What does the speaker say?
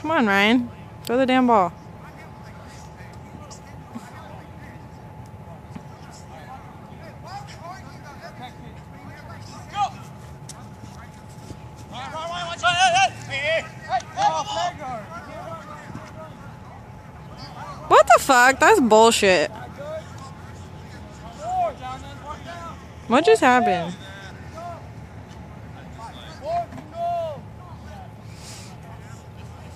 Come on, Ryan. Throw the damn ball. What the fuck? That's bullshit. What just happened?